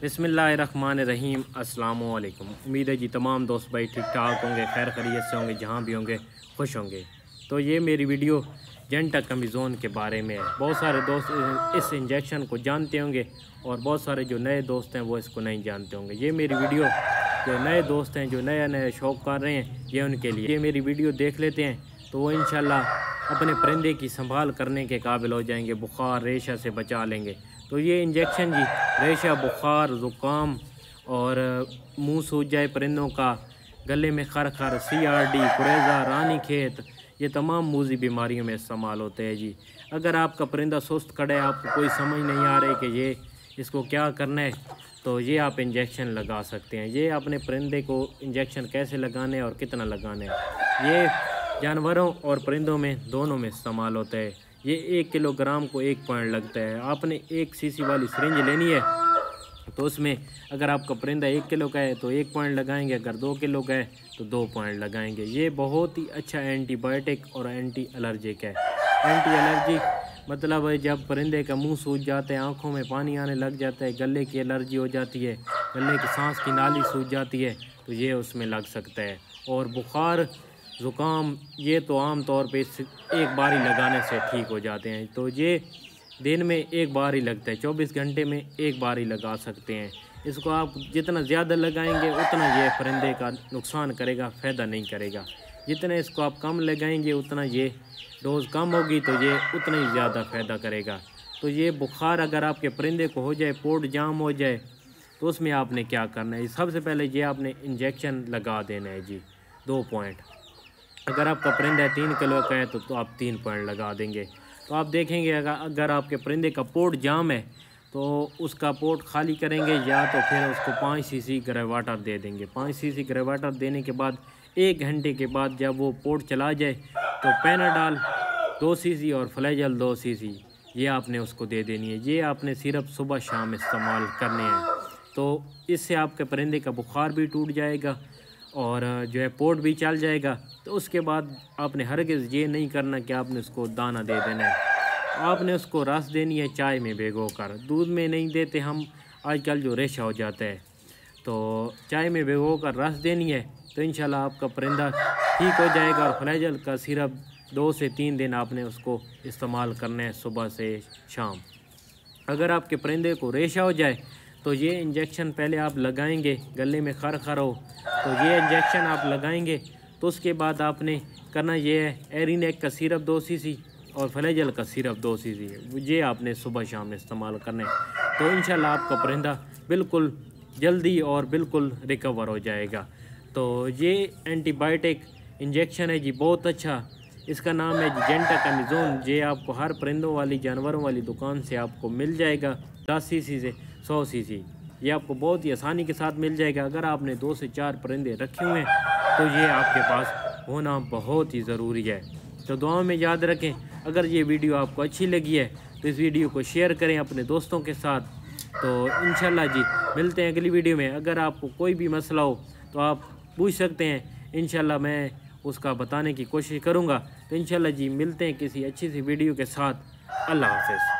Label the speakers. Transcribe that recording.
Speaker 1: अस्सलाम वालेकुम उम्मीद है जी तमाम दोस्त भाई ठीक ठाक होंगे, खैर खरीत से होंगे, जहाँ भी होंगे, खुश होंगे। तो ये मेरी वीडियो जेंटा कमीज़ोन के बारे में है। बहुत सारे दोस्त इस इंजेक्शन को जानते होंगे और बहुत सारे जो नए दोस्त हैं वो इसको नहीं जानते होंगे। ये मेरी वीडियो, जो नए दोस्त हैं, जो नया नया शौक़ कर रहे हैं, ये उनके लिए। ये मेरी वीडियो देख लेते हैं। तो वो इन अपने परिंदे की संभाल करने के काबिल हो जाएँगे, बुखार रेशा से बचा लेंगे। तो ये इंजेक्शन जी, रेशा, बुखार, ज़ुकाम और मुँह सूझ जाए परिंदों का, गले में खर खर C R D coryza, Ranikhet, ये तमाम मूजी बीमारियों में इस्तेमाल होते हैं जी। अगर आपका परिंदा सुस्त खड़े, आपको कोई समझ नहीं आ रही कि ये इसको क्या करना है तो ये आप इंजेक्शन लगा सकते हैं। ये अपने परिंदे को इंजेक्शन कैसे लगाने और कितना लगाने ये जानवरों और परिंदों में, दोनों में इस्तेमाल होता है। ये एक किलोग्राम को एक पॉइंट लगता है। आपने एक सीसी वाली सरिंज लेनी है तो उसमें अगर आपका परिंदा एक किलो का है तो एक पॉइंट लगाएँगे। अगर दो किलो का है तो दो पॉइंट लगाएँगे। ये बहुत ही अच्छा एंटीबायोटिक और एंटी एलर्जिक है। एंटी एलर्जिक मतलब है, जब परिंदे का मुँह सूज जाता है, आँखों में पानी आने लग जाता है, गले की एलर्जी हो जाती है, गले की सांस की नाली सूज जाती है तो ये उसमें लग सकता है। और बुखार ज़ुकाम, ये तो आम तौर पे एक बार ही लगाने से ठीक हो जाते हैं। तो ये दिन में एक बार ही लगता है, चौबीस घंटे में एक बार ही लगा सकते हैं। इसको आप जितना ज़्यादा लगाएँगे, उतना ये परिंदे का नुकसान करेगा, फ़ायदा नहीं करेगा। जितना इसको आप कम लगाएँगे, उतना ये डोज़ कम होगी तो ये उतना ही ज़्यादा फ़ायदा करेगा। तो ये बुखार अगर आपके परिंदे को हो जाए पोर्ट जाम हो जाए तो उसमें आपने क्या करना है? सबसे पहले ये आपने इंजेक्शन लगा देना है जी, दो पॉइंट। अगर आपका परिंदा तीन किलो का है तो, तो आप तीन पॉइंट लगा देंगे। तो आप देखेंगे अगर अगर आपके परिंदे का पोर्ट जाम है तो उसका पोर्ट खाली करेंगे या तो फिर उसको पाँच सी ग्रे वाटर दे देंगे। पाँच सी वाटर देने के बाद एक घंटे के बाद जब वो पोर्ट चला जाए तो पैनाडाल दो सी और फ्लैजल दो सी ये आपने उसको दे देनी है। ये आपने सिर्फ़ सुबह शाम इस्तेमाल करने हैं। तो इससे आपके परिंदे का बुखार भी टूट जाएगा और जो है पोर्ट भी चल जाएगा तो उसके बाद आपने हरगिज़ ये नहीं करना कि आपने उसको दाना दे देना है। आपने उसको रस देनी है चाय में भिगो कर। दूध में नहीं देते हम, आजकल जो रेशा हो जाता है। तो चाय में भिगो कर रस देनी है तो इन आपका परिंदा ठीक हो जाएगा और फ्लैजल का सिरप दो से तीन दिन आपने उसको इस्तेमाल करना है सुबह से शाम। अगर आपके परिंदे को रेशा हो जाए तो ये इंजेक्शन पहले आप लगाएँगे, गले में खर खर हो तो ये इंजेक्शन आप लगाएँगे तो उसके बाद आपने करना ये है एरीनेक का सिरप दो सी सी और फ्लेजल का सिरप दो सी सी ये आपने सुबह शाम इस्तेमाल करना है। तो इन आपका परिंदा बिल्कुल जल्दी और बिल्कुल रिकवर हो जाएगा। तो ये एंटीबायोटिक इंजेक्शन है जी, बहुत अच्छा। इसका नाम है जी जेंटा कमीजोन ये आपको हर परिंदों वाली, जानवरों वाली दुकान से आपको मिल जाएगा, दस सी से। सौ सी ये आपको बहुत ही आसानी के साथ मिल जाएगा। अगर आपने दो से चार परिंदे रखे हुए हैं तो ये आपके पास होना बहुत ही ज़रूरी है। तो दुआ में याद रखें, अगर ये वीडियो आपको अच्छी लगी है तो इस वीडियो को शेयर करें अपने दोस्तों के साथ। तो इन जी, मिलते हैं अगली वीडियो में। अगर आपको कोई भी मसला हो तो आप पूछ सकते हैं। इन मैं उसका बताने की कोशिश करूँगा। तो इन जी, मिलते हैं किसी अच्छी सी वीडियो के साथ। अल्लाह हाफ़